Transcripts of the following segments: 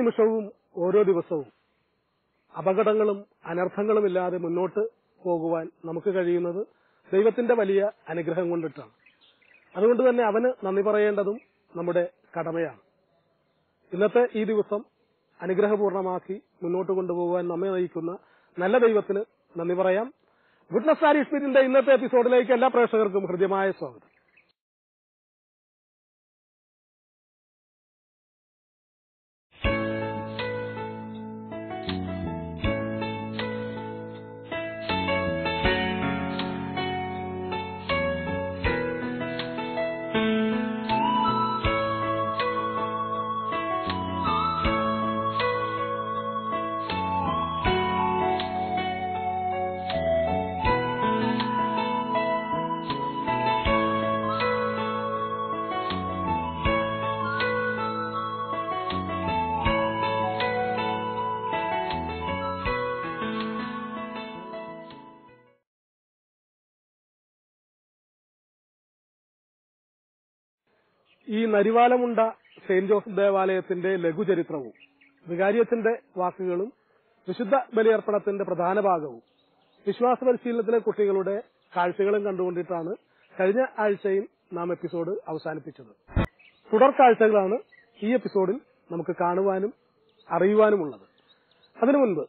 നിമിഷവും ഓരോ ദിവസവും അപകടങ്ങളും അനർത്ഥങ്ങളും ഇല്ലാതെ മുന്നോട്ട് പോകുവാൻ നമുക്ക് കഴിയുന്നത് ദൈവത്തിന്റെ വലിയ അനുഗ്രഹം കൊണ്ടിട്ടാണ്. അതുകൊണ്ട് തന്നെ അവന് നന്ദി പറയേണ്ടതും നമ്മുടെ കടമയാണ്. ഇന്നത്തെ ഈ ദിവസം അനുഗ്രഹപൂർണമാക്കി മുന്നോട്ട് കൊണ്ടുപോകാൻ നമ്മെ നയിക്കുന്ന നല്ല ദൈവത്തിന് നന്ദി പറയാം. ഗുഡ്നസ് ആരിഷ്മിറ്റിന്റെ ഇന്നത്തെ എപ്പിസോഡിലേക്ക് എല്ലാ പ്രേക്ഷകർക്കും ഹൃദ്യമായ സ്വാഗതം. ഈ നരിവാലമുണ്ട സെയിന്റ് ജോസഫ് ദേവാലയത്തിന്റെ ലഘുചരിത്രവും വികാരിയച്ചന്റെ വാക്കുകളും വിശുദ്ധ ബലിയർപ്പണത്തിന്റെ പ്രധാന ഭാഗവും വിശ്വാസ പരിശീലനത്തിലെ കുട്ടികളുടെ കാഴ്ചകളും കണ്ടുകൊണ്ടിട്ടാണ് കഴിഞ്ഞ ആഴ്ചയിൽ നാം എപ്പിസോഡ് അവസാനിപ്പിച്ചത്. തുടർ കാഴ്ചകളാണ് ഈ എപ്പിസോഡിൽ നമുക്ക് കാണുവാനും അറിയുവാനുമുള്ളത്. അതിനു മുൻപ്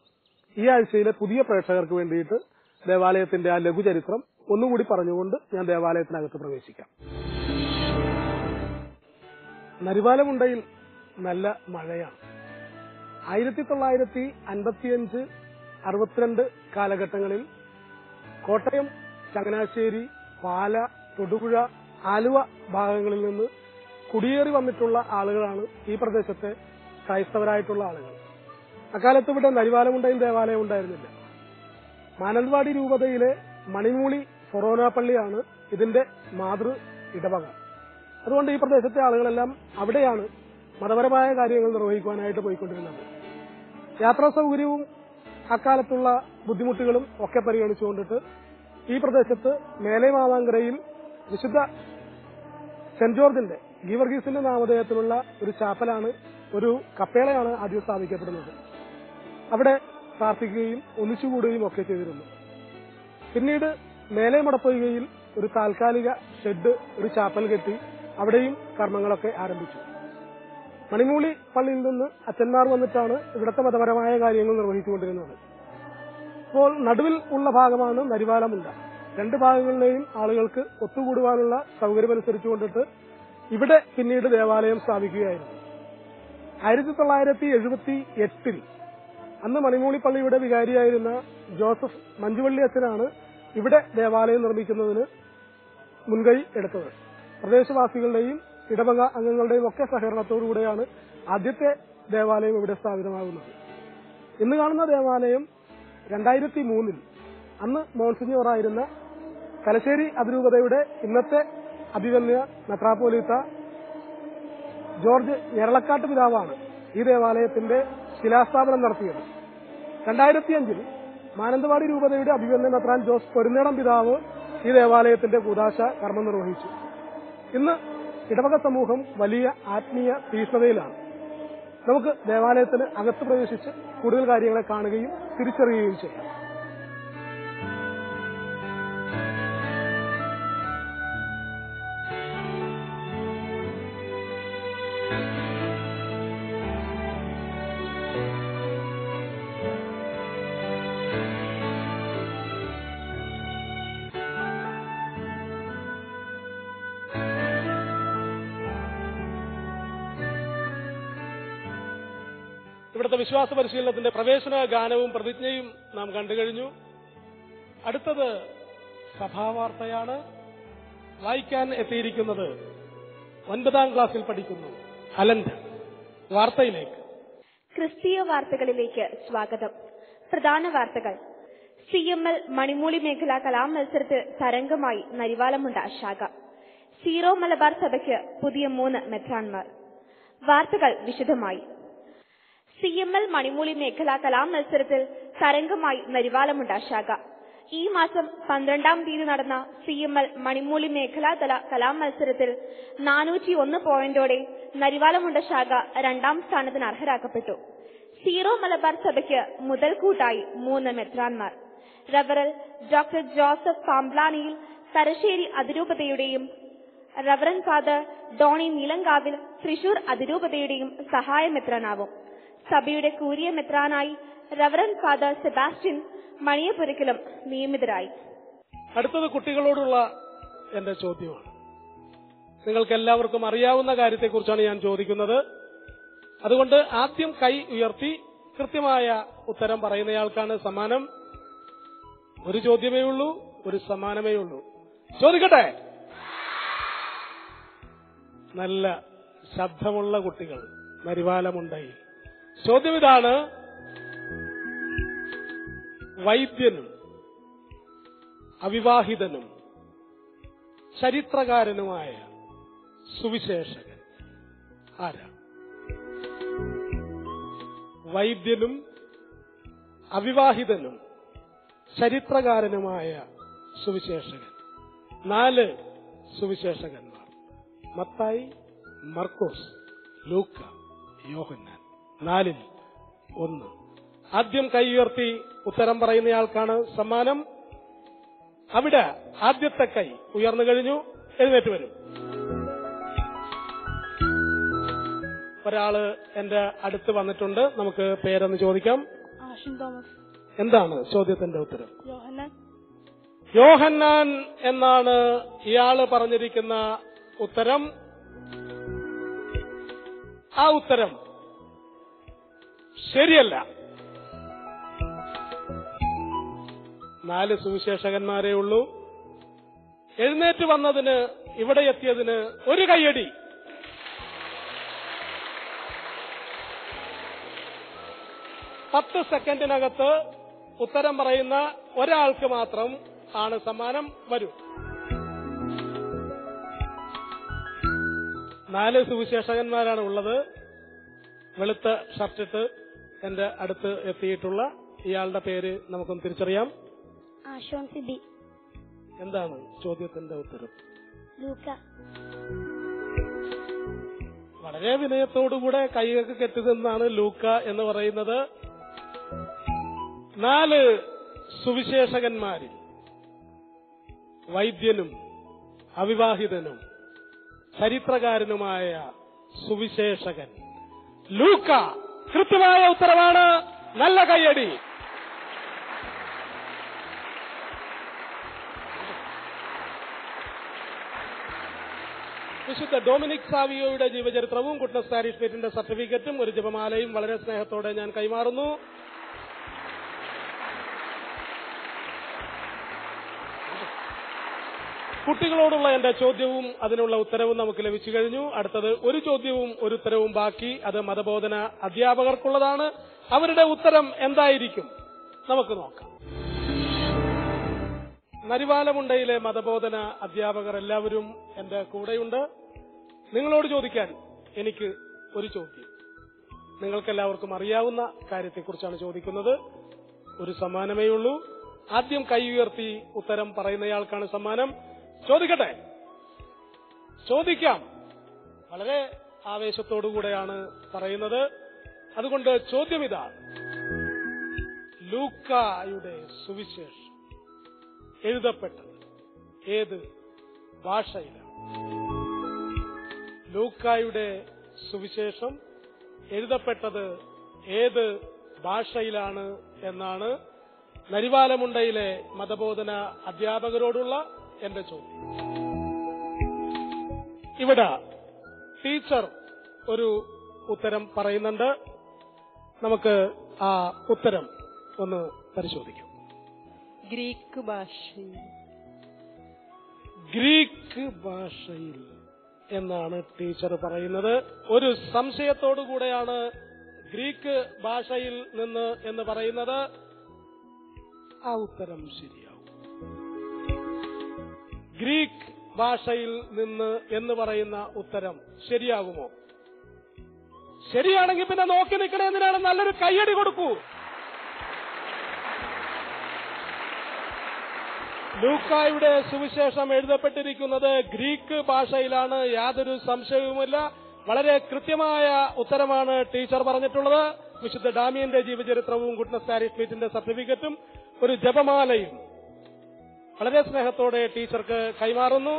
ഈ ആഴ്ചയിലെ പുതിയ പ്രേക്ഷകർക്ക് വേണ്ടിയിട്ട് ദേവാലയത്തിന്റെ ആ ലഘുചരിത്രം ഒന്നുകൂടി പറഞ്ഞുകൊണ്ട് ഞാൻ ദേവാലയത്തിനകത്ത് പ്രവേശിക്കാം. നരിവാലമുണ്ടയിൽ നല്ല മഴയാണ്. ആയിരത്തി തൊള്ളായിരത്തി അൻപത്തിയഞ്ച് അറുപത്തിരണ്ട് കാലഘട്ടങ്ങളിൽ കോട്ടയം ചങ്ങനാശ്ശേരി പാല തൊടുപുഴ ആലുവ ഭാഗങ്ങളിൽ നിന്ന് കുടിയേറി വന്നിട്ടുള്ള ആളുകളാണ് ഈ പ്രദേശത്തെ ക്രൈസ്തവരായിട്ടുള്ള ആളുകൾ. അക്കാലത്ത് ഇവിടെ നരിവാലമുണ്ടയിൽ ദേവാലയം ഉണ്ടായിരുന്നില്ല. മാനന്തവാടി രൂപതയിലെ മണിമൂളി ഫൊറോന പള്ളിയാണ് ഇതിന്റെ മാതൃ ഇടവക. അതുകൊണ്ട് ഈ പ്രദേശത്തെ ആളുകളെല്ലാം അവിടെയാണ് മതപരമായ കാര്യങ്ങൾ നിർവഹിക്കുവാനായിട്ട് പോയിക്കൊണ്ടിരുന്നത്. യാത്രാ സൗകര്യവും അക്കാലത്തുള്ള ബുദ്ധിമുട്ടുകളും ഒക്കെ പരിഗണിച്ചുകൊണ്ടിട്ട് ഈ പ്രദേശത്ത് മേലെ മാവാങ്കരയിൽ വിശുദ്ധ സെന്റ് ജോർജിന്റെ ഗീവർഗീസിന്റെ നാമധേയത്തിലുള്ള ഒരു ചാപ്പലാണ് ഒരു കപ്പേളയാണ് ആദ്യം സ്ഥാപിക്കപ്പെടുന്നത്. അവിടെ പ്രാർത്ഥിക്കുകയും ഒന്നിച്ചുകൂടുകയും ഒക്കെ ചെയ്തിരുന്നു. പിന്നീട് മേലെ മടപ്പൊയ്കയിൽ ഒരു താൽക്കാലിക ഷെഡ് ഒരു ചാപ്പൽ കെട്ടി അവിടെയും കർമ്മങ്ങളൊക്കെ ആരംഭിച്ചു. മണിമൂളി പള്ളിയിൽ നിന്ന് അച്ഛന്മാർ വന്നിട്ടാണ് ഇവിടുത്തെ മതപരമായ കാര്യങ്ങൾ നിർവഹിച്ചുകൊണ്ടിരുന്നത്. ഇപ്പോൾ നടുവിൽ ഉള്ള ഭാഗമാണ് നരിവാലമുണ്ട രണ്ട് ഭാഗങ്ങളിലെയും ആളുകൾക്ക് ഒത്തുകൂടുവാനുള്ള സൗകര്യമനുസരിച്ചുകൊണ്ടിട്ട് ഇവിടെ പിന്നീട് ദേവാലയം സ്ഥാപിക്കുകയായിരുന്നു. ആയിരത്തി തൊള്ളായിരത്തി എഴുപത്തി എട്ടിൽ അന്ന് മണിമൂളി പള്ളിയുടെ വികാരിയായിരുന്ന ജോസഫ് മഞ്ചുവള്ളി അച്ഛനാണ് ഇവിടെ ദേവാലയം നിർമ്മിക്കുന്നതിന് മുൻകൈ എടുത്തത്. പ്രദേശവാസികളുടെയും ഇടവക അംഗങ്ങളുടെയും ഒക്കെ സഹകരണത്തോടുകൂടെയാണ് ആദ്യത്തെ ദേവാലയം ഇവിടെ സ്ഥാപിതമാകുന്നത്. ഇന്ന് കാണുന്ന ദേവാലയം രണ്ടായിരത്തി മൂന്നിൽ അന്ന് മോൺസിഞ്ഞോറായിരുന്ന തലശ്ശേരി അതിരൂപതയുടെ ഇന്നത്തെ അഭിവന്യ മെത്രാപ്പോലീത്ത ജോർജ് ഞരളക്കാട്ട് പിതാവാണ് ഈ ദേവാലയത്തിന്റെ ശിലാസ്ഥാപനം നടത്തിയത്. രണ്ടായിരത്തിയഞ്ചിൽ മാനന്തവാടി രൂപതയുടെ അഭിവന്യ മെത്രാൻ ജോസ് പൊരുന്നേടം പിതാവ് ഈ ദേവാലയത്തിന്റെ കൂതാശ കർമ്മം നിർവഹിച്ചു. ഇന്ന് ഇടവക സമൂഹം വലിയ ആത്മീയ തീഷ്ണതയിലാണ്. നമുക്ക് ദേവാലയത്തിന് അകത്ത് പ്രവേശിച്ച് കൂടുതൽ കാര്യങ്ങളെ കാണുകയും തിരിച്ചറിയുകയും ചെയ്യാം. ഇവിടുത്തെ വിശ്വാസ പരിശീലനത്തിന്റെ പ്രവേശന ഗാനവും പ്രതിജ്ഞയും നാം കണ്ടു കഴിഞ്ഞു. അടുത്തത് സഭാവാർത്തയാണ്. വായിക്കാൻ എത്തിയിരിക്കുന്നത് ഒൻപതാം ക്ലാസ്സിൽ പഠിക്കുന്നു അലന്റ് വാർത്തയിലേക്ക്. ക്രിസ്തീയ വാർത്തകളിലേക്ക് സ്വാഗതം. പ്രധാന വാർത്തകൾ. സി എം എൽ മണിമൂളി മേഖലാ കലാമത്സരത്തിൽ തരംഗമായി നരിവാലമുണ്ട ശാഖ. സീറോ മലബാർ സഭയ്ക്ക് പുതിയ മൂന്ന് മെത്രാൻമാർ വാർത്തകൾ വിശദമായി. സി എം എൽ മണിമൂളി മേഖലാ കലാമത്സരത്തിൽ തരംഗമായി നരിവാലമുണ്ടാശാക ഈ മാസം പന്ത്രണ്ടാം തീയതി നടന്ന സി എം എൽ മണിമൂലി മേഖലാതല കലാമത്സരത്തിൽ നാനൂറ്റി ഒന്ന് പോയിന്റോടെ നരിവാലമുണ്ട ശാഖ രണ്ടാം സ്ഥാനത്തിന് അർഹരാക്കപ്പെട്ടു. സീറോ മലബാർ സഭയ്ക്ക് മുതൽക്കൂട്ടായി മൂന്ന് മെത്രാൻമാർ റവറൽ ഡോക്ടർ ജോസഫ് പാംബ്ലാനിയിൽ തലശ്ശേരി അതിരൂപതയുടെയും റവറൻ ഫാദർ ഡോണി നീലങ്കാവിൽ തൃശൂർ അതിരൂപതയുടെയും സഹായ മെത്രാനാവും. സഭയുടെ കൂരിയ മെത്രാനായി റവറൻ ഫാദർ സെബാസ്റ്റ്യൻ മണിയപുരക്കിലും നിയമിതരായി. അടുത്തത് കുട്ടികളോടുള്ള എന്റെ ചോദ്യമാണ്. നിങ്ങൾക്ക് എല്ലാവർക്കും അറിയാവുന്ന കാര്യത്തെക്കുറിച്ചാണ് ഞാൻ ചോദിക്കുന്നത്. അതുകൊണ്ട് ആദ്യം കൈ ഉയർത്തി കൃത്യമായ ഉത്തരം പറയുന്നയാൾക്കാണ് സമ്മാനം. ഒരു ചോദ്യമേ ഉള്ളൂ ഒരു സമ്മാനമേ ഉള്ളൂ. ചോദിക്കട്ടെ? നല്ല ശബ്ദമുള്ള കുട്ടികൾ മരിവാലമുണ്ടായി ചോദ്യം ഇതാണ്. വൈദ്യനും അവിവാഹിതനും ചരിത്രകാരനുമായ സുവിശേഷകൻ ആരാ? വൈദ്യനും അവിവാഹിതനും ചരിത്രകാരനുമായ സുവിശേഷകൻ. നാല് സുവിശേഷകന്മാർ. മത്തായി മർക്കോസ് ലൂക്ക യോഹന്നാൻ. നാലിൽ ഒന്ന്. ആദ്യം കൈ ഉയർത്തി ഉത്തരം പറയുന്നയാൾക്കാണ് സമ്മാനം. അവിടെ ആദ്യത്തെ കൈ ഉയർന്നു കഴിഞ്ഞു എഴുന്നേറ്റ് വരും. ഒരാൾ എന്റെ അടുത്ത് വന്നിട്ടുണ്ട് നമുക്ക് പേരെന്ന് ചോദിക്കാം. ആഷിൻ തോമസ്. എന്താണ് ചോദ്യത്തിന്റെ ഉത്തരം? യോഹന്നാൻ. യോഹന്നാൻ എന്നാണ് ഇയാൾ പറഞ്ഞിരിക്കുന്ന ഉത്തരം. ആ ഉത്തരം ശരിയല്ല. നാല് സുവിശേഷകന്മാരേ ഉള്ളൂ. എഴുന്നേറ്റ് വന്നതിന് ഇവിടെ എത്തിയതിന് ഒരു കയ്യടി. പത്ത് സെക്കൻഡിനകത്ത് ഉത്തരം പറയുന്ന ഒരാൾക്ക് മാത്രം ആണ് സമ്മാനം വരൂ. നാല് സുവിശേഷകന്മാരാണ് ഉള്ളത്. വെളുത്ത ഷർട്ടിട്ട് എന്റെ അടുത്ത് എത്തിയിട്ടുള്ള ഇയാളുടെ പേര് നമുക്കൊന്ന് തിരിച്ചറിയാം. ആഷോൺ സിബി. എന്താണ് ചോദ്യത്തിന്റെ ഉത്തരം? ലൂക്ക. വളരെ വിനയത്തോടുകൂടെ കൈകൾക്ക് കെട്ടിതെന്നാണ് ലൂക്ക എന്ന് പറയുന്നത്. നാല് സുവിശേഷകന്മാരിൽ വൈദ്യനും അവിവാഹിതനും ചരിത്രകാരനുമായ സുവിശേഷകൻ ലൂക്ക. കൃത്യമായ ഉത്തരവാണ്. നല്ല കയ്യടി. വിശുദ്ധ ഡൊമിനിക് സാവിയോയുടെ ജീവചരിത്രവും കുട്ടനസ് പാരിഷ് പേറ്റിന്റെ സർട്ടിഫിക്കറ്റും ഒരു ജപമാലയും വളരെ സ്നേഹത്തോടെ ഞാൻ കൈമാറുന്നു. കുട്ടികളോടുള്ള എന്റെ ചോദ്യവും അതിനുള്ള ഉത്തരവും നമുക്ക് ലഭിച്ചു കഴിഞ്ഞു. അടുത്തത് ഒരു ചോദ്യവും ഒരു ഉത്തരവും ബാക്കി. അത് മതബോധന അധ്യാപകർക്കുള്ളതാണ്. അവരുടെ ഉത്തരം എന്തായിരിക്കും? നമുക്ക് നോക്കാം. നരിവാലമുണ്ടയിലെ മതബോധന അധ്യാപകർ എല്ലാവരും എന്റെ കൂടെയുണ്ട്. നിങ്ങളോട് ചോദിക്കാൻ എനിക്ക് ഒരു ചോദ്യം. നിങ്ങൾക്കെല്ലാവർക്കും അറിയാവുന്ന കാര്യത്തെക്കുറിച്ചാണ് ചോദിക്കുന്നത്. ഒരു സമ്മാനമേ ഉള്ളൂ ആദ്യം കൈ ഉയർത്തി ഉത്തരം പറയുന്നയാൾക്കാണ് സമ്മാനം. ചോദിക്കട്ടെ? ചോദിക്കാം. വളരെ ആവേശത്തോടുകൂടെയാണ് പറയുന്നത്. അതുകൊണ്ട് ചോദ്യം ഇതാണ് ലൂക്കായുടെ സുവിശേഷം എഴുതപ്പെട്ടത് ഏത് ഭാഷയിലാണ്? ലൂക്കായുടെ സുവിശേഷം എഴുതപ്പെട്ടത് ഏത് ഭാഷയിലാണ് എന്നാണ് നരിവാലമുണ്ടയിലെ മതബോധന അധ്യാപകരോടുള്ള എന്റെ ചോദ്യം. ഇവിടെ ടീച്ചർ ഒരു ഉത്തരം പറയുന്നുണ്ട്. നമുക്ക് ആ ഉത്തരം ഒന്ന് പരിശോധിക്കാം. ഗ്രീക്ക് ഭാഷയിൽ. ഗ്രീക്ക് ഭാഷയിൽ എന്നാണ് ടീച്ചർ പറയുന്നത്. ഒരു സംശയത്തോടുകൂടെയാണ് ഗ്രീക്ക് ഭാഷയിൽ നിന്ന് എന്ന് പറയുന്നത്. ആ ഉത്തരം ശരിയാവും ഗ്രീക്ക് ഭാഷയിൽ നിന്ന് എന്ന് പറയുന്ന ഉത്തരം ശരിയാകുമോ? ശരിയാണെങ്കിൽ പിന്നെ നോക്കി നിൽക്കണേ എന്തിനാണ്? നല്ലൊരു കയ്യടി കൊടുക്കൂ. ലൂക്കായുടെ സുവിശേഷം എഴുതപ്പെട്ടിരിക്കുന്നത് ഗ്രീക്ക് ഭാഷയിലാണ് യാതൊരു സംശയവുമില്ല. വളരെ കൃത്യമായ ഉത്തരമാണ് ടീച്ചർ പറഞ്ഞിട്ടുള്ളത്. വിശുദ്ധ ഡാമിയന്റെ ജീവചരിത്രവും ഗുഡ്നസ് പാരിസ് മീറ്റിന്റെ സർട്ടിഫിക്കറ്റും ഒരു ജപമാലയും. വളരെ സ്നേഹത്തോടെ ടീച്ചർക്ക് കൈമാറുന്നു.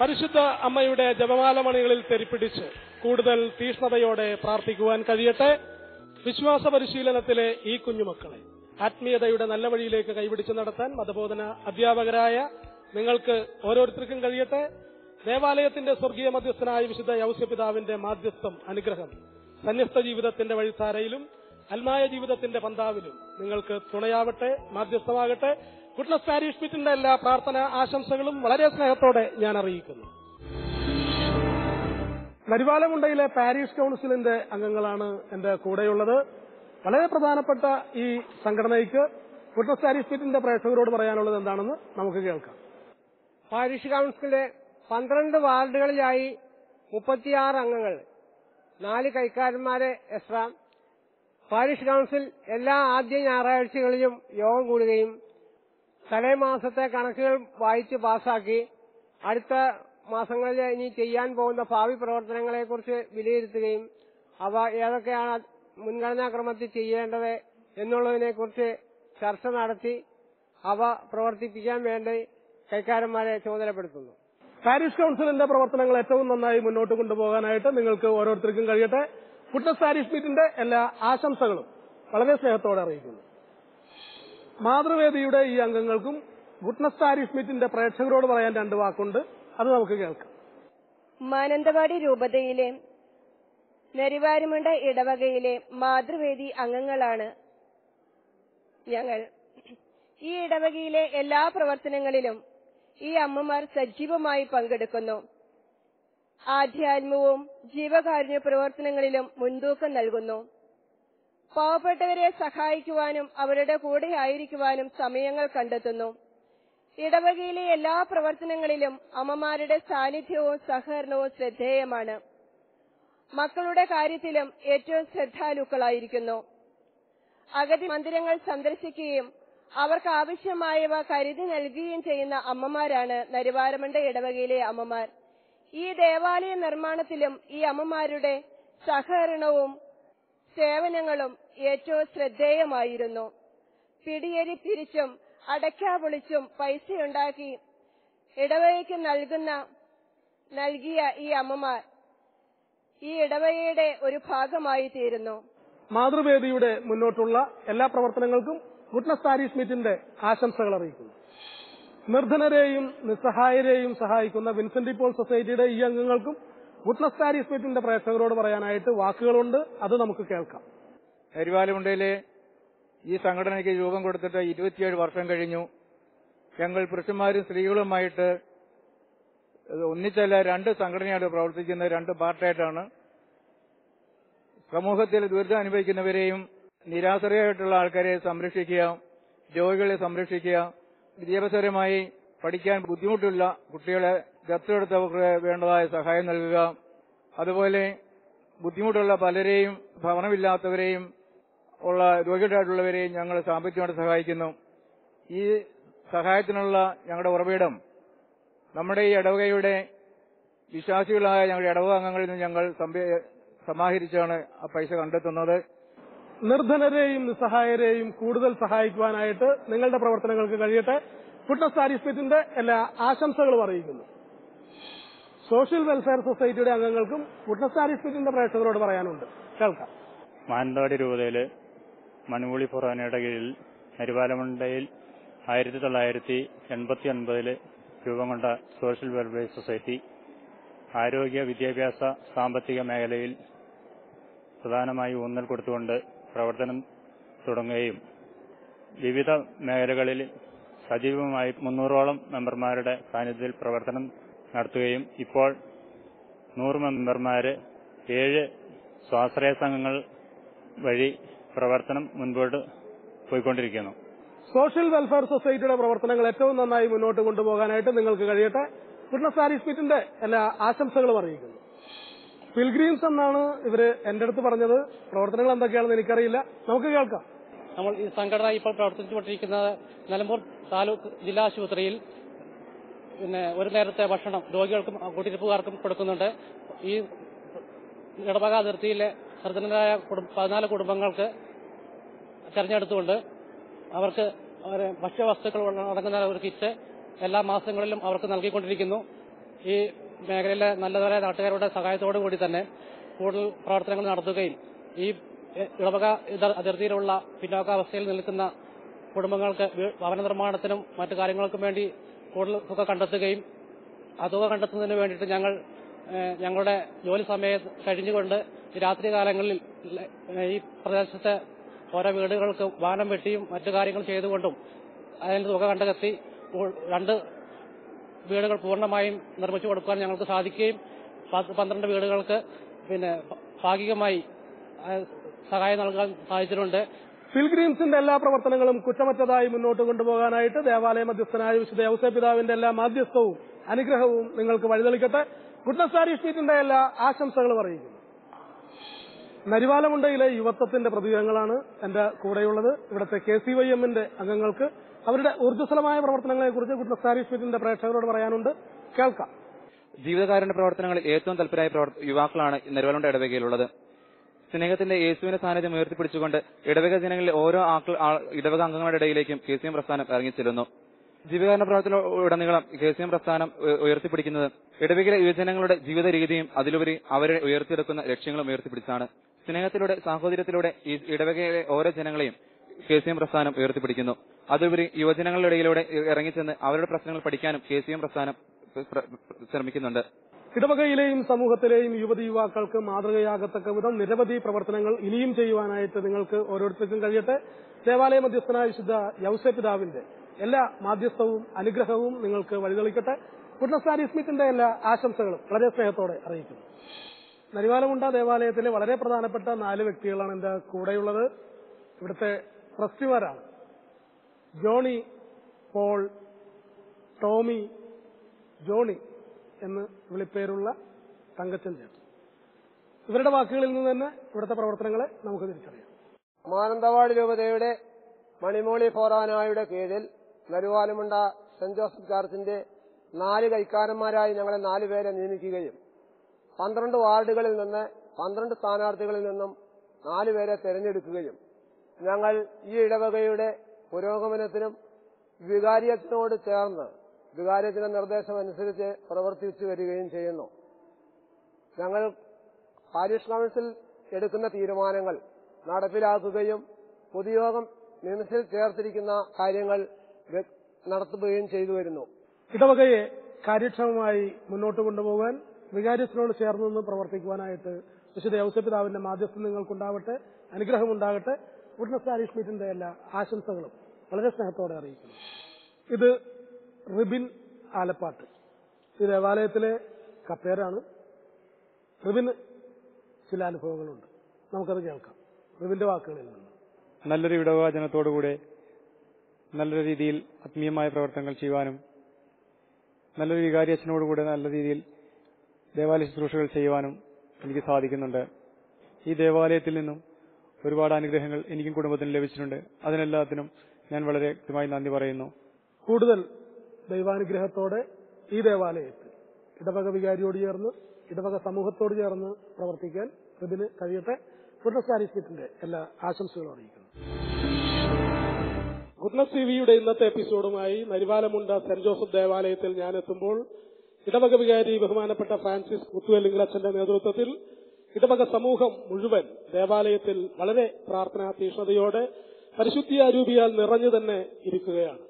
പരിശുദ്ധ അമ്മയുടെ ജപമാല മണികളിൽ തെരിപ്പിടിച്ച് കൂടുതൽ തീഷ്ണതയോടെ പ്രാർത്ഥിക്കുവാൻ കഴിയട്ടെ. വിശ്വാസ പരിശീലനത്തിലെ ഈ കുഞ്ഞുമക്കളെ ആത്മീയതയുടെ നല്ല വഴിയിലേക്ക് കൈപിടിച്ച് നടത്താൻ മതബോധന അധ്യാപകരായ നിങ്ങൾക്ക് ഓരോരുത്തർക്കും കഴിയട്ടെ. ദേവാലയത്തിന്റെ സ്വർഗീയ മധ്യസ്ഥനായ വിശുദ്ധ യൗസ്യപിതാവിന്റെ മാധ്യസ്ഥം അനുഗ്രഹം സന്യസ്ത ജീവിതത്തിന്റെ വഴിത്താരയിലും അൽമായ ജീവിതത്തിന്റെ പന്താവിലും നിങ്ങൾക്ക് തുണയാവട്ടെ മാധ്യസ്ഥമാകട്ടെ. ഗുഡ്നസ് പാരീഷ് പിറ്റിന്റെ എല്ലാ പ്രാർത്ഥന ആശംസകളും വളരെ സ്നേഹത്തോടെ ഞാൻ അറിയിക്കുന്നു. നരിവാലമുണ്ടയിലെ പാരീഷ് കൌൺസിലിന്റെ അംഗങ്ങളാണ് എന്റെ കൂടെയുള്ളത്. വളരെ പ്രധാനപ്പെട്ട ഈ സംഘടനയ്ക്ക് ഗുഡ്നസ് പാരീഷ് പിറ്റിന്റെ പ്രേക്ഷകരോട് പറയാനുള്ളത് എന്താണെന്ന് നമുക്ക് കേൾക്കാം. പാരീഷ് കൌൺസിലിലെ പന്ത്രണ്ട് വാർഡുകളിലായി മുപ്പത്തിയാറ് അംഗങ്ങൾ നാല് കൈക്കാരന്മാരെ എസ്രാം പാരീഷ് കൌൺസിൽ എല്ലാ ആദ്യ ഞായറാഴ്ചകളിലും യോഗം കൂടുകയും തലേ മാസത്തെ കണക്കുകൾ വായിച്ച് പാസാക്കി അടുത്ത മാസങ്ങളിൽ ഇനി ചെയ്യാൻ പോകുന്ന ഭാവി പ്രവർത്തനങ്ങളെക്കുറിച്ച് വിലയിരുത്തുകയും അവ ഏതൊക്കെയാണ് മുൻഗണനാക്രമത്തിൽ ചെയ്യേണ്ടത് എന്നുള്ളതിനെക്കുറിച്ച് ചർച്ച നടത്തി അവ പ്രവർത്തിപ്പിക്കാൻ വേണ്ടി കൈക്കാരന്മാരെ ചുമതലപ്പെടുത്തുന്നു. പാരീഷ് കൌൺസിലിന്റെ പ്രവർത്തനങ്ങൾ ഏറ്റവും നന്നായി മുന്നോട്ട് കൊണ്ടുപോകാനായിട്ട് നിങ്ങൾക്ക് ഓരോരുത്തർക്കും കഴിയട്ടെ. കുട്ടസ് പാരീഷ് മീറ്റിന്റെ എല്ലാ ആശംസകളും വളരെ സ്നേഹത്തോടെ അറിയിക്കുന്നു. മാതൃവേദിയുടെ ഈ അംഗങ്ങൾക്കും ഗുഡ്നസ് താരിഫ് മീറ്റിന്റെ പ്രേക്ഷകരോട് പറയാൻ രണ്ട് വാക്കുണ്ട്. അത് നമുക്ക് കേൾക്കാം. മാനന്തവാടി രൂപതയിലെ നെരിവാരുമുണ്ട ഇടവകയിലെ മാതൃവേദി അംഗങ്ങളാണ് ഞങ്ങൾ. ഈ ഇടവകയിലെ എല്ലാ പ്രവർത്തനങ്ങളിലും ഈ അമ്മമാർ സജീവമായി പങ്കെടുക്കുന്നു. ആധ്യാത്മവും ജീവകാരുണ്യ പ്രവർത്തനങ്ങളിലും മുൻതൂക്കം നൽകുന്നു. പാവപ്പെട്ടവരെ സഹായിക്കുവാനും അവരുടെ കൂടെ ആയിരിക്കുവാനും സമയങ്ങൾ കണ്ടെത്തുന്നു. ഇടവകയിലെ എല്ലാ പ്രവർത്തനങ്ങളിലും അമ്മമാരുടെ സാന്നിധ്യവും സഹകരണവും ശ്രദ്ധേയമാണ്. മക്കളുടെ കാര്യത്തിലും ഏറ്റവും ശ്രദ്ധാലുക്കളായിരിക്കുന്നു. അഗതി മന്ദിരങ്ങൾ സന്ദർശിക്കുകയും അവർക്ക് ആവശ്യമായവ കരുതി നൽകുകയും ചെയ്യുന്ന അമ്മമാരാണ് നരുവാരമണ്ട ഇടവകയിലെ അമ്മമാർ. ഈ ദേവാലയ നിർമ്മാണത്തിലും ഈ അമ്മമാരുടെ സഹകരണവും സേവനങ്ങളും ഏറ്റവും ശ്രദ്ധേയമായിരുന്നു. പിടിയേരി തിരിച്ചും അടയ്ക്കാ വിളിച്ചും പൈസയുണ്ടാക്കി ഇടവകയ്ക്ക് നൽകുന്ന നൽകിയ ഈ അമ്മമാർ ഈ ഇടവകയുടെ ഒരു ഭാഗമായി തീരുന്നു മാതൃവേദിയുടെ മുന്നോട്ടുള്ള എല്ലാ പ്രവർത്തനങ്ങൾക്കും ഗുഡ്നസ് താരി മീറ്റിന്റെ ആശംസകൾ അറിയിക്കുന്നു. നിർധനരെയും നിസ്സഹായരെയും സഹായിക്കുന്ന വിൻസെന്റ് പോൾ സൊസൈറ്റിയുടെ ഈ അംഗങ്ങൾക്കും ഗുഡ്നസ് താരി മീറ്റിന്റെ പ്രേക്ഷകരോട് പറയാനായിട്ട് വാക്കുകളുണ്ട്. അത് നമുക്ക് കേൾക്കാം. കരിവാലുമുണ്ടയിലെ ഈ സംഘടനയ്ക്ക് രൂപം കൊടുത്തിട്ട് ഇരുപത്തിയേഴ് വർഷം കഴിഞ്ഞു. ഞങ്ങൾ പുരുഷന്മാരും സ്ത്രീകളുമായിട്ട് ഒന്നിച്ചല്ല രണ്ട് സംഘടനയാണ് പ്രവർത്തിക്കുന്നത് രണ്ട് പാർട്ടിയായിട്ടാണ് സമൂഹത്തിൽ ദുരിതം അനുഭവിക്കുന്നവരെയും നിരാശ്രയമായിട്ടുള്ള ആൾക്കാരെ സംരക്ഷിക്കുക രോഗികളെ സംരക്ഷിക്കുക വിദ്യാഭ്യാസപരമായി പഠിക്കാൻ ബുദ്ധിമുട്ടുള്ള കുട്ടികളെ ദത്തെടുത്തവർക്ക് വേണ്ടതായ സഹായം നൽകുക. അതുപോലെ ബുദ്ധിമുട്ടുള്ള പലരെയും ഭവനമില്ലാത്തവരെയും ഉള്ള രോഗികളായിട്ടുള്ളവരെയും ഞങ്ങൾ സാമ്പത്തികമായിട്ട് സഹായിക്കുന്നു. ഈ സഹായത്തിനുള്ള ഞങ്ങളുടെ ഉറവിടം നമ്മുടെ ഈ ഇടവകയുടെ വിശ്വാസികളായ ഞങ്ങളുടെ ഇടവക അംഗങ്ങളിൽ നിന്ന് ഞങ്ങൾ സമാഹരിച്ചാണ് ആ പൈസ കണ്ടെത്തുന്നത്. നിർധനരെയും നിസ്സഹായരെയും കൂടുതൽ സഹായിക്കുവാനായിട്ട് നിങ്ങളുടെ പ്രവർത്തനങ്ങൾക്ക് കഴിയട്ടെ. ഗുഡ്നസ് പാരീഷ് മീറ്റിന്റെ എല്ലാ ആശംസകളും അറിയിക്കുന്നു. സോഷ്യൽ വെൽഫെയർ സൊസൈറ്റിയുടെ അംഗങ്ങൾക്കും ഗുഡ്നസ് പാരീഷ് പ്രേക്ഷകരോട് പറയാനുണ്ട്. കേൾക്കാം. മാനന്തവാടി രൂപതയിൽ മണിമുളി ഫൊറോനയുടെ കീഴിൽ നരിവാലമുണ്ടയിൽ ആയിരത്തി തൊള്ളായിരത്തി എൺപത്തി ഒൻപതിൽ രൂപം കൊണ്ട സോഷ്യൽ വെൽഫെയർ സൊസൈറ്റി ആരോഗ്യ വിദ്യാഭ്യാസ സാമ്പത്തിക മേഖലയിൽ പ്രധാനമായി ഊന്നൽ കൊടുത്തുകൊണ്ട് പ്രവർത്തനം തുടങ്ങുകയും വിവിധ മേഖലകളിൽ സജീവമായി മുന്നൂറോളം മെമ്പർമാരുടെ സാന്നിധ്യത്തിൽ പ്രവർത്തനം നടത്തുകയും ഇപ്പോൾ നൂറ് മെമ്പർമാര് ഏഴ് സ്വാശ്രയ സംഘങ്ങൾ വഴി പ്രവർത്തനം മുൻപോട്ട് പോയിക്കൊണ്ടിരിക്കുന്നു. സോഷ്യൽ വെൽഫെയർ സൊസൈറ്റിയുടെ പ്രവർത്തനങ്ങൾ ഏറ്റവും നന്നായി മുന്നോട്ട് കൊണ്ടുപോകാനായിട്ട് നിങ്ങൾക്ക് കഴിയട്ടെ. ഗുഡ്നസ് പാരീഷ് മീറ്റിന്റെ എല്ലാ ആശംസകളും അറിയിക്കുന്നു. പിൽഗ്രീംസ് എന്നാണ് ഇവർ എന്റെ അടുത്ത് പറഞ്ഞത്. പ്രവർത്തനങ്ങൾ എന്തൊക്കെയാണെന്ന് എനിക്കറിയില്ല. നമുക്ക് കേൾക്കാം. നമ്മൾ ഈ സംഘടന ഇപ്പോൾ പ്രവർത്തിച്ചുകൊണ്ടിരിക്കുന്നത് നിലമ്പൂർ താലൂക്ക് ജില്ലാ ആശുപത്രിയിൽ പിന്നെ ഒരു നേരത്തെ ഭക്ഷണം രോഗികൾക്കും കുട്ടിരിപ്പുകാർക്കും കൊടുക്കുന്നുണ്ട്. ഈ ഇടവക അതിർത്തിയിലെ നിർധനരായ കുടും- പതിനാല് കുടുംബങ്ങൾക്ക് തെരഞ്ഞെടുത്തുകൊണ്ട് അവർക്ക് ഭക്ഷ്യവസ്തുക്കൾ അടങ്ങുന്ന ഒരു കിറ്റ് എല്ലാ മാസങ്ങളിലും അവർക്ക് നൽകിക്കൊണ്ടിരിക്കുന്നു. ഈ മേഖലയിലെ നല്ലതായ നാട്ടുകാരുടെ സഹായത്തോടു കൂടി തന്നെ കൂടുതൽ പ്രവർത്തനങ്ങൾ നടത്തുകയും ഈ ഇളവക അതിർത്തിയിലുള്ള പിന്നോക്കാവസ്ഥയിൽ നിൽക്കുന്ന കുടുംബങ്ങൾക്ക് ഭവന നിർമ്മാണത്തിനും മറ്റു കാര്യങ്ങൾക്കും വേണ്ടി കൂടുതൽ തുക കണ്ടെത്തുകയും ആ തുക കണ്ടെത്തുന്നതിന് വേണ്ടിയിട്ട് ഞങ്ങൾ ഞങ്ങളുടെ ജോലി സമയം കഴിഞ്ഞുകൊണ്ട് രാത്രി കാലങ്ങളിൽ ഈ പ്രദേശത്തെ ഓരോ വീടുകൾക്ക് വാനം വെട്ടിയും മറ്റു കാര്യങ്ങൾ ചെയ്തുകൊണ്ടും അതിന് തുക കണ്ടെത്തി രണ്ട് വീടുകൾ പൂർണമായും നിർമ്മിച്ചു കൊടുക്കാൻ ഞങ്ങൾക്ക് സാധിക്കുകയും പന്ത്രണ്ട് വീടുകൾക്ക് പിന്നെ ഭാഗികമായി സഹായം നൽകാൻ സാധിച്ചിട്ടുണ്ട്. ഫിൽഗ്രീംസിന്റെ എല്ലാ പ്രവർത്തനങ്ങളും കുറ്റമറ്റതായി മുന്നോട്ട് കൊണ്ടുപോകാനായിട്ട് ദേവാലയ മധ്യസ്ഥനായ വിശുദ്ധ ഔസേ പിതാവിന്റെ എല്ലാ മാധ്യസ്ഥവും അനുഗ്രഹവും നിങ്ങൾക്ക് വഴിതെളിക്കട്ടെ. ഗുഡ്നസ് സാരി സ്ട്രീറ്റിന്റെ എല്ലാ ആശംസകൾ അറിയിക്കുന്നു നരിവാലമുണ്ടയിലെ യുവത്വത്തിന്റെ പ്രതീകങ്ങളാണ് എന്റെ കൂടെയുള്ളത്. ഇവിടുത്തെ കെ സി വൈ എമ്മിന്റെ അംഗങ്ങൾക്ക് അവരുടെ ഊർജസ്വലമായ പ്രവർത്തനങ്ങളെക്കുറിച്ച് ഗുഡ്നസ് സാരി സ്ട്രീറ്റിന്റെ പ്രേക്ഷകരോട് പറയാനുണ്ട്. കേൾക്കാം. ജീവിതകാരുണ്യ പ്രവർത്തനങ്ങളിൽ ഏറ്റവും തൽപരരായ പ്രവർ- യുവാക്കളാണ് നരിവാലമുണ്ട ഇടവകയിലുള്ളത്. സ്നേഹത്തിന്റെ യേശുവിന്റെ സാന്നിധ്യം ഉയർത്തിപ്പിടിച്ചുകൊണ്ട് ഇടവക ജനങ്ങളിലെ ഓരോ ഇടവക അംഗങ്ങളുടെ ഇടയിലേക്കും കെ സി എം പ്രസ്ഥാനം ഇറങ്ങിച്ചെല്ലുന്നു. ജീവകാരുണ്യ പ്രവർത്തന ഉടനീളം കെ പ്രസ്ഥാനം ഉയർത്തിപ്പിടിക്കുന്നത് ഇടവകയിലെ യുവജനങ്ങളുടെ ജീവിത രീതിയും അതിലുപരി അവരെ ഉയർത്തിയെടുക്കുന്ന ലക്ഷ്യങ്ങളും ഉയർത്തിപ്പിടിച്ചാണ് സ്നേഹത്തിലൂടെ സാഹോദര്യത്തിലൂടെ ഈ ഇടവകയിലെ ഓരോ ജനങ്ങളെയും കെ പ്രസ്ഥാനം ഉയർത്തിപ്പിടിക്കുന്നു. അതുപരി യുവജനങ്ങളുടെ ഇടയിലൂടെ ഇറങ്ങിച്ചെന്ന് അവരുടെ പ്രശ്നങ്ങൾ പഠിക്കാനും കെ പ്രസ്ഥാനം പ്ര- പ്ര- ശ്രമിക്കുന്നുണ്ട്. ഇടവകയിലെയും സമൂഹത്തിലെയും യുവതി യുവാക്കൾക്ക് മാതൃകയാകത്തക്ക വിധം നിരവധി പ്രവർത്തനങ്ങൾ ഇനിയും ചെയ്യുവാനായിട്ട് നിങ്ങൾക്ക് ഓരോരുത്തർക്കും കഴിയട്ടെ. ദേവാലയ മധ്യസ്ഥനായ വിശുദ്ധ യൌസെ പിതാവിന്റെ എല്ലാ മാധ്യസ്ഥവും അനുഗ്രഹവും നിങ്ങൾക്ക് വഴിതെളിക്കട്ടെ. ഗുഡ്നസ് സ്മിത്തിന്റെ എല്ലാ ആശംസകളും വളരെ സ്നേഹത്തോടെ അറിയിക്കുന്നു. നരിവാലമുണ്ട ദേവാലയത്തിലെ വളരെ പ്രധാനപ്പെട്ട നാല് വ്യക്തികളാണ് എന്റെ കൂടെയുള്ളത്. ഇവിടുത്തെ ട്രസ്റ്റിമാരാണ് ജോണി പോൾ ടോമി ജോണി എന്ന് വിളിപ്പേരുള്ള തങ്കച്ചൻ ചേട്ടൻ. ഇവരുടെ വാക്കുകളിൽ നിന്ന് തന്നെ ഇവിടുത്തെ പ്രവർത്തനങ്ങളെ നമുക്ക് തിരിച്ചറിയാം. മാനന്തവാടി രൂപതയുടെ മണിമോളി ഫോറാനായുടെ കീഴിൽ നരുവാലുമുണ്ട സെന്റ് ജോസഫ് ചർച്ചിന്റെ നാല് കൈക്കാരന്മാരായി ഞങ്ങളെ നാലുപേരെ നിയമിക്കുകയും പന്ത്രണ്ട് വാർഡുകളിൽ നിന്ന് പന്ത്രണ്ട് സ്ഥാനാർത്ഥികളിൽ നിന്നും നാലുപേരെ തെരഞ്ഞെടുക്കുകയും ഞങ്ങൾ ഈ ഇടവകയുടെ പുരോഗമനത്തിനും വികാരിയത്തിനോട് ചേർന്ന് വികാരിയത്തിന്റെ നിർദ്ദേശം അനുസരിച്ച് പ്രവർത്തിച്ചു വരികയും ചെയ്യുന്നു. ഞങ്ങൾ പാരിഷ് കൗൺസിൽ എടുക്കുന്ന തീരുമാനങ്ങൾ നടപ്പിലാക്കുകയും പൊതുയോഗം മിനിസിൽ ചേർത്തിരിക്കുന്ന കാര്യങ്ങൾ നടത്തുകയും ചെയ്തു വരുന്നു. ഇടവകയെ കാര്യക്ഷമമായി മുന്നോട്ട് കൊണ്ടുപോകാൻ വികാരിയത്തിനോട് ചേർന്ന് നിന്ന് പ്രവർത്തിക്കുവാനായിട്ട് വിശുദ്ധ ഔസപിതാവിന്റെ മാധ്യസ്ഥം നിങ്ങൾക്കുണ്ടാവട്ടെ അനുഗ്രഹമുണ്ടാകട്ടെ ഗുഡ്നസ് പാരിഷ് മീറ്റിന്റെ എല്ലാ ആശംസകളും വളരെ സ്നേഹത്തോടെ അറിയിക്കുന്നു. ഇത് റിബിൻ ആലപ്പാട്ട്. ഈ ദേവാലയത്തിലെ കപ്പേരാണ്. റിബിന് ചില അനുഭവങ്ങളുണ്ട്. നമുക്കത് കേൾക്കാം. റിബിന്റെ വാക്കുകളിൽ നിന്ന്. നല്ലൊരു ഇടവചനത്തോടുകൂടെ നല്ലൊരു രീതിയിൽ ആത്മീയമായ പ്രവർത്തനങ്ങൾ ചെയ്യുവാനും നല്ലൊരു വികാരി അച്ഛനോടുകൂടെ നല്ല രീതിയിൽ ദേവാലയ ശുശ്രൂഷകൾ ചെയ്യുവാനും എനിക്ക് സാധിക്കുന്നുണ്ട്. ഈ ദേവാലയത്തിൽ നിന്നും ഒരുപാട് അനുഗ്രഹങ്ങൾ എനിക്കും കുടുംബത്തിനും ലഭിച്ചിട്ടുണ്ട്. അതിനെല്ലാത്തിനും ഞാൻ വളരെ കൃത്യമായി നന്ദി പറയുന്നു. കൂടുതൽ ദൈവാനുഗ്രഹത്തോടെ ഈ ദേവാലയത്തിൽ ഇടവക വികാരിയോട് ചേർന്ന് ഇടവക സമൂഹത്തോട് ചേർന്ന് പ്രവർത്തിക്കാൻ ഇതിന് കഴിയട്ടെ. ആരിസ്മിറ്റിന്റെ എല്ലാ ആശംസകളും അറിയിക്കുന്നു. ഗുഡ്നസ് ടിവിയുടെ ഇന്നത്തെ എപ്പിസോഡുമായി നരിവാലമുണ്ട സെന്റ് ജോസഫ് ദേവാലയത്തിൽ ഞാൻ എത്തുമ്പോൾ ഇടവക വികാരി ബഹുമാനപ്പെട്ട ഫ്രാൻസിസ് മുത്തുവല്ലിംഗലച്ചന്റെ നേതൃത്വത്തിൽ ഇടവക സമൂഹം മുഴുവൻ ദേവാലയത്തിൽ വളരെ പ്രാർത്ഥനാ തീഷ്ണതയോടെ പരിശുദ്ധിയാരൂപിയാൽ നിറഞ്ഞു തന്നെ ഇരിക്കുകയാണ്.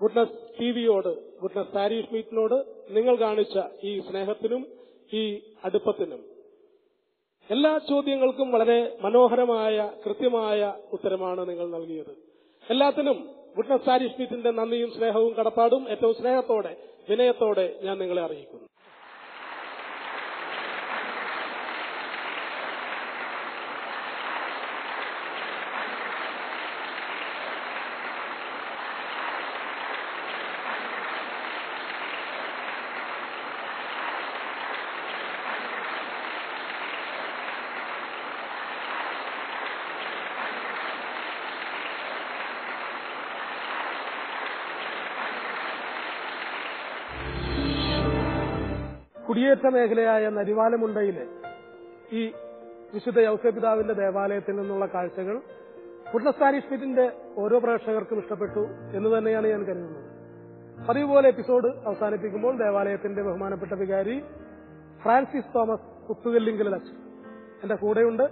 ഗുഡ്നസ് ടിവിയോട് ഗുഡ്നസ് പാരീഷ് മീറ്റിനോട് നിങ്ങൾ കാണിച്ച ഈ സ്നേഹത്തിനും ഈ അടുപ്പത്തിനും എല്ലാ ചോദ്യങ്ങൾക്കും വളരെ മനോഹരമായ കൃത്യമായ ഉത്തരമാണ് നിങ്ങൾ നൽകിയത്. എല്ലാത്തിനും വിട്നസ് സാരി സ്മിത്തിന്റെ നന്ദിയും സ്നേഹവും കടപ്പാടും ഏറ്റവും സ്നേഹത്തോടെ വിനയത്തോടെ ഞാൻ നിങ്ങളെ അറിയിക്കുന്നു. കുടിയേറ്റ മേഖലയായ നരിവാലമുണ്ടയിലെ ഈ വിശുദ്ധ യൗസപിതാവിന്റെ ദേവാലയത്തിൽ നിന്നുള്ള കാഴ്ചകൾ കുട്ടസ്ഥാനി സ്മിറ്റിന്റെ ഓരോ പ്രേക്ഷകർക്കും ഇഷ്ടപ്പെട്ടു എന്ന് തന്നെയാണ് ഞാൻ കരുതുന്നത്. പതിവ് എപ്പിസോഡ് അവസാനിപ്പിക്കുമ്പോൾ ദേവാലയത്തിന്റെ ബഹുമാനപ്പെട്ട വികാരി ഫ്രാൻസിസ് തോമസ് കുത്തുകല്ലിങ്കൽ അച്ഛൻ എന്റെ കൂടെയുണ്ട്.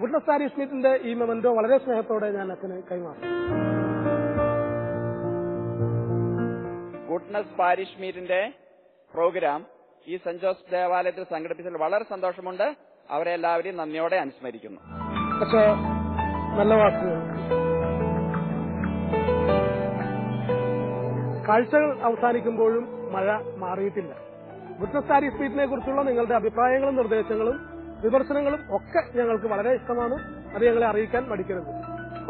ഫുഡ്ലസ്റ്റാനി സ്മിറ്റിന്റെ ഈ മെമന്റോ വളരെ സ്നേഹത്തോടെ ഞാൻ അച്ഛന് കൈമാറും ഗുഡ്നസ് പാരിഷ് മീറ്റിന്റെ പ്രോഗ്രാം ഈ സെന്റ് ജോസഫ് ദേവാലയത്തിൽ സംഘടിപ്പിച്ചതിൽ വളരെ സന്തോഷമുണ്ട്. അവരെ എല്ലാവരെയും നന്ദിയോടെ അനുസ്മരിക്കുന്നു. പക്ഷേ നല്ല വാക്കുകൾ. കാഴ്ചകൾ അവസാനിക്കുമ്പോഴും മഴ മാറിയിട്ടില്ല. ബുദ്ധസ്താരി സ്പീറ്റിനെ കുറിച്ചുള്ള നിങ്ങളുടെ അഭിപ്രായങ്ങളും നിർദ്ദേശങ്ങളും വിമർശനങ്ങളും ഒക്കെ ഞങ്ങൾക്ക് വളരെ ഇഷ്ടമാണ്. അത് ഞങ്ങളെ അറിയിക്കാൻ മടിക്കരുത്.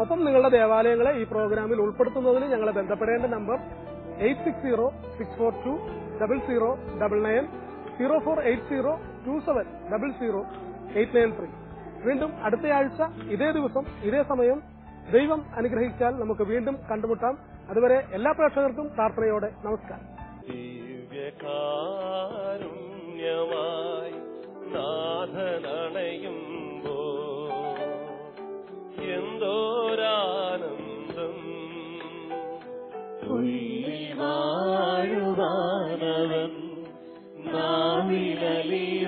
ഒപ്പം നിങ്ങളുടെ ദേവാലയങ്ങളെ ഈ പ്രോഗ്രാമിൽ ഉൾപ്പെടുത്തുന്നതിന് ഞങ്ങളെ ബന്ധപ്പെടേണ്ട number eight six zero six four two double zero double nine zero four eight zero two seven double zero eight nine three വീണ്ടും അടുത്തയാഴ്ച ഇതേ ദിവസം ഇതേ സമയം ദൈവം അനുഗ്രഹിച്ചാൽ നമുക്ക് വീണ്ടും കണ്ടുമുട്ടാം. അതുവരെ എല്ലാ പ്രേക്ഷകർക്കും പ്രാർത്ഥനയോടെ നമസ്കാരം. ദിവ്യകാരുണ്യമായി നാഥനണയുമ്പോ എന്തോരാനന്ദം. വാഴുവാനവൻ നാവിലലിയുമ്പോ